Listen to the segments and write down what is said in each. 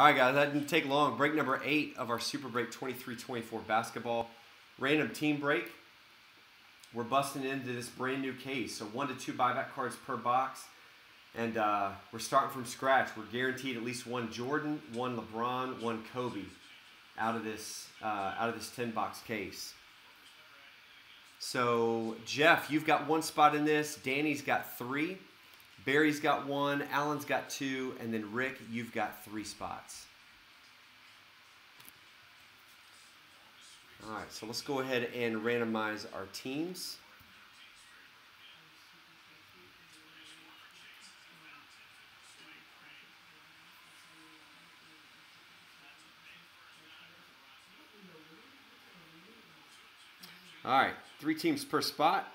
All right, guys, that didn't take long. Break number eight of our Super Break 23-24 basketball. Random team break. We're busting into this brand new case. So one to two buyback cards per box. And uh, we're starting from scratch. We're guaranteed at least one Jordan, one LeBron, one Kobe out of this uh, out of this 10 box case. So Jeff, you've got one spot in this. Danny's got three. Barry's got one, Alan's got two, and then Rick, you've got three spots. All right, so let's go ahead and randomize our teams. All right, three teams per spot.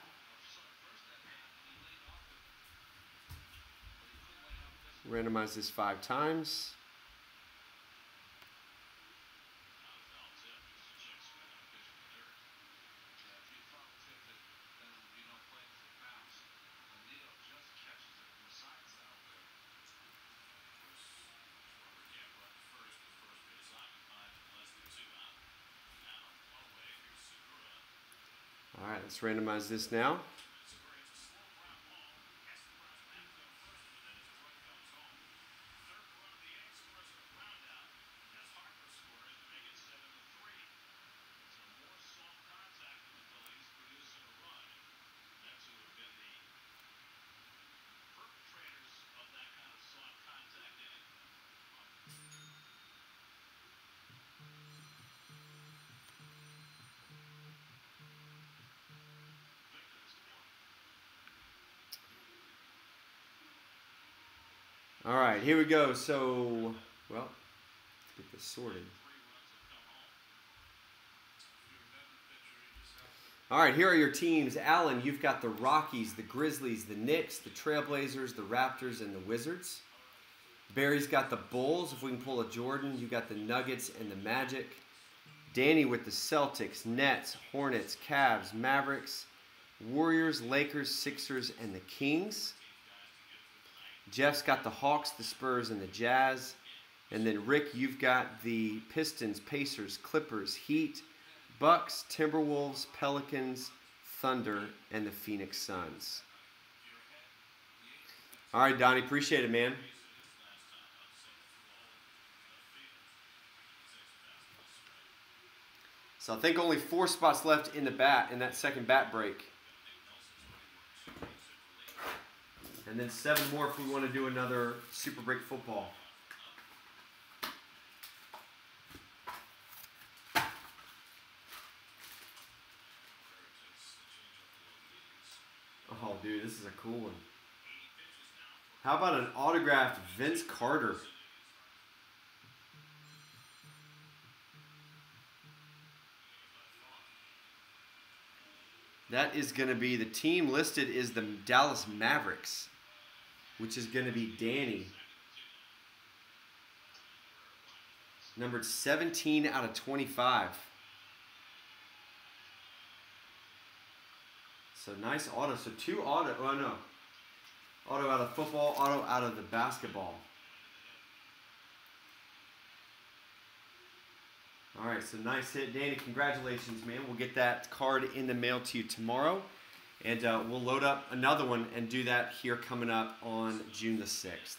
Randomize this five times. All right, let's randomize this now. All right, here we go. So, well, let's get this sorted. All right, here are your teams. Alan, you've got the Rockets, the Grizzlies, the Knicks, the Trailblazers, the Raptors, and the Wizards. Barry's got the Bulls. If we can pull a Jordan, You've got the Nuggets and the Magic. Danny with the Celtics, Nets, Hornets, Cavs, Mavericks, Warriors, Lakers, Sixers, and the Kings. Jeff's got the Hawks, the Spurs, and the Jazz. And then Rick, you've got the Pistons, Pacers, Clippers, Heat, Bucks, Timberwolves, Pelicans, Thunder, and the Phoenix Suns. All right, Donnie, appreciate it, man. So I think only four spots left in the bat in that second bat break. And then seven more if we want to do another Super Break football. Oh, dude, this is a cool one. How about an autographed Vince Carter? That is going to be the team listed is the Dallas Mavericks, which is going to be Danny. Numbered 17 out of 25. So nice auto. So two auto. Oh no. Auto out of football, auto out of the basketball. All right, so nice hit, Danny. Congratulations, man. We'll get that card in the mail to you tomorrow, and uh, we'll load up another one and do that here coming up on June the 6th.